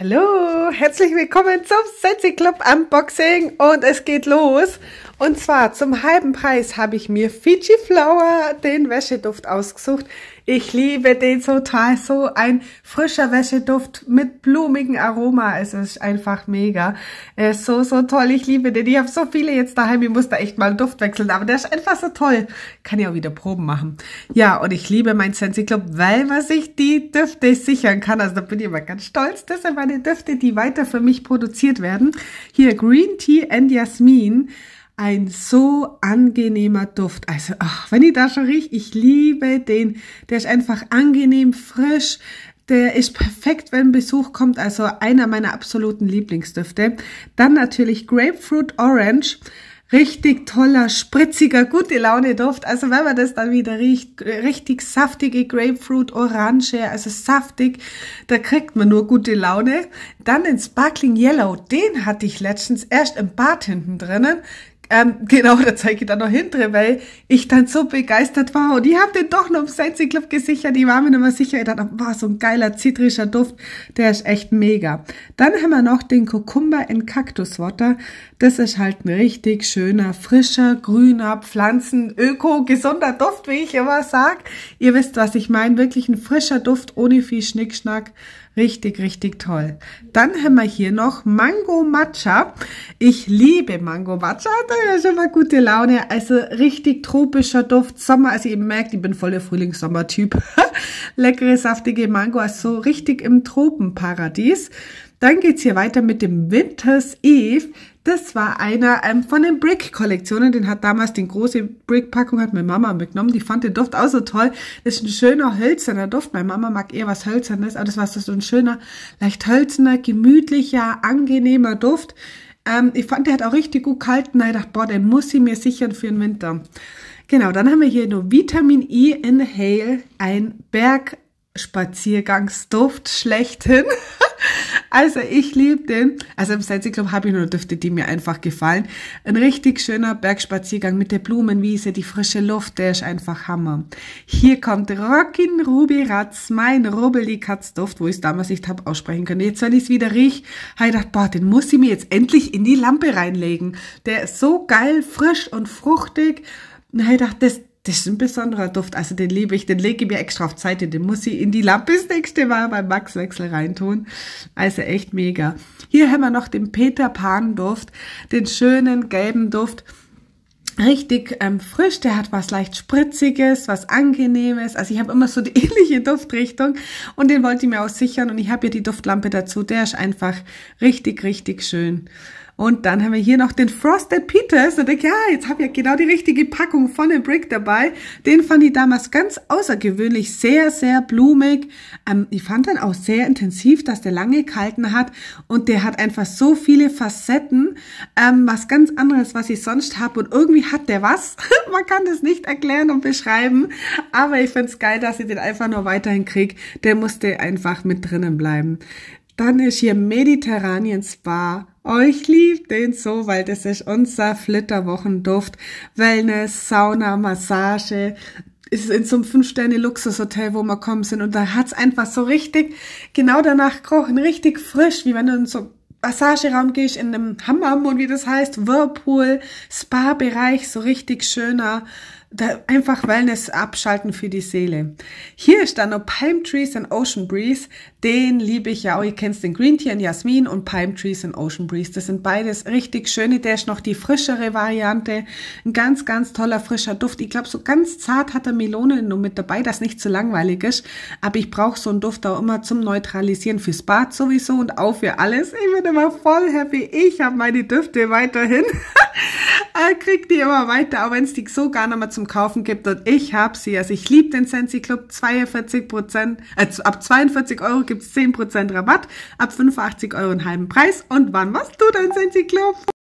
Hallo, herzlich willkommen zum Sensi Club Unboxing und es geht los. Und zwar zum halben Preis habe ich mir Fiji Flower, den Wäscheduft ausgesucht. Ich liebe den total, so ein frischer Wäscheduft mit blumigem Aroma. Es ist einfach mega. Er ist so, so toll. Ich liebe den. Ich habe so viele jetzt daheim. Ich muss da echt mal einen Duft wechseln, aber der ist einfach so toll. Kann ja auch wieder Proben machen. Ja, und ich liebe mein Sensi Club, weil man sich die Düfte sichern kann. Also da bin ich immer ganz stolz. Das sind meine Düfte, die weiter für mich produziert werden. Hier Green Tea and Jasmin ein so angenehmer Duft. Also, ach, wenn ich da schon rieche, ich liebe den. Der ist einfach angenehm, frisch. Der ist perfekt, wenn Besuch kommt. Also einer meiner absoluten Lieblingsdüfte. Dann natürlich Grapefruit Orange. Richtig toller, spritziger, gute Laune Duft. Also wenn man das dann wieder riecht, richtig saftige Grapefruit Orange, also saftig, da kriegt man nur gute Laune. Dann den Sparkling Yellow, den hatte ich letztens erst im Bad hinten drinnen. Ähm, genau, da zeige ich dann noch hintere, weil ich dann so begeistert war und ich habe den doch noch im Sensi Club gesichert. Ich war mir nicht mehr sicher. Ich dachte, wow, so ein geiler zitrischer Duft, der ist echt mega. Dann haben wir noch den Cucumber in Cactus Water. Das ist halt ein richtig schöner, frischer, grüner, Pflanzen, öko, gesunder Duft, wie ich immer sag. Ihr wisst, was ich meine. Wirklich ein frischer Duft ohne viel Schnickschnack. Richtig, richtig toll. Dann haben wir hier noch Mango Matcha. Ich liebe Mango Matcha. Da ist schon mal gute Laune. Also richtig tropischer Duft. Sommer. Also ihr merkt, ich bin voll der Frühlingssommer-Typ. Leckere, saftige Mango. Also richtig im Tropenparadies. Dann geht's hier weiter mit dem Winters Eve. Das war einer ähm, von den Brick-Kollektionen. Den hat damals die große Brick-Packung hat meine Mama mitgenommen. Die fand den Duft auch so toll. Das ist ein schöner hölzerner Duft. Meine Mama mag eher was hölzernes, aber das war so ein schöner, leicht hölzerner, gemütlicher, angenehmer Duft. Ähm, ich fand, der hat auch richtig gut kalt. Und ich dachte, boah, den muss ich mir sichern für den Winter. Genau, dann haben wir hier nur Vitamin E Inhale, ein Bergspaziergangsduft schlechthin. Also ich liebe den. Also im Sensi Club habe ich nur Düfte, die mir einfach gefallen. Ein richtig schöner Bergspaziergang mit der Blumenwiese, die frische Luft, der ist einfach Hammer. Hier kommt Rockin Ruby Ratz, mein Rubbeli Duft, wo ich es damals nicht habe aussprechen können. Jetzt, wenn ich es wieder riech, habe ich gedacht, boah, den muss ich mir jetzt endlich in die Lampe reinlegen. Der ist so geil, frisch und fruchtig. Und ich gedacht, das, das ist ein besonderer Duft. Also den liebe ich, den lege ich mir extra auf Seite. Den muss ich in die Lampe das nächste Mal beim Max-Wechsel reintun. Also echt mega. Hier haben wir noch den Peter Pan Duft, den schönen gelben Duft. Richtig ähm, frisch, der hat was leicht spritziges, was angenehmes. Also ich habe immer so die ähnliche Duftrichtung und den wollte ich mir auch sichern und ich habe hier die Duftlampe dazu. Der ist einfach richtig, richtig schön. Und dann haben wir hier noch den Frosted Peters. Und ich, ja, jetzt habe ich ja genau die richtige Packung von dem Brick dabei. Den fand ich damals ganz außergewöhnlich, sehr, sehr blumig. Ähm, ich fand dann auch sehr intensiv, dass der lange gehalten hat. Und der hat einfach so viele Facetten, ähm, was ganz anderes, was ich sonst habe. Und irgendwie hat der was. Man kann das nicht erklären und beschreiben. Aber ich finde es geil, dass ich den einfach nur weiterhin krieg. Der musste einfach mit drinnen bleiben. Dann ist hier Mediterranean Spa. Ich liebe den so, weil das ist unser Flitterwochenduft. Wellness, Sauna, Massage. Ist in so einem Fünf-Sterne-Luxushotel, wo wir kommen sind. Und da hat's einfach so richtig, genau danach gerochen, richtig frisch, wie wenn du in so Massageraum gehst, in einem Hammam und wie das heißt, Whirlpool, Spa-Bereich, so richtig schöner, da einfach Wellness abschalten für die Seele. Hier ist dann noch Palm Trees and Ocean Breeze. Den liebe ich ja auch. Ihr kennt den Green Tea and Jasmin und Palm Trees and Ocean Breeze. Das sind beides richtig schöne. Der ist noch die frischere Variante. Ein ganz, ganz toller frischer Duft. Ich glaube, so ganz zart hat er Melone nur mit dabei, das nicht zu langweilig ist. Aber ich brauche so einen Duft auch immer zum Neutralisieren fürs Bad sowieso und auch für alles. Ich bin immer voll happy. Ich habe meine Düfte weiterhin. Kriegt die immer weiter, auch wenn es die so gar nicht mehr zum Kaufen gibt. Und ich habe sie. Also ich liebe den Sensi Club. 42 Prozent, also ab 42 Euro gibt's 10 Prozent Rabatt. Ab 85 Euro einen halben Preis. Und wann machst du dein Sensi Club?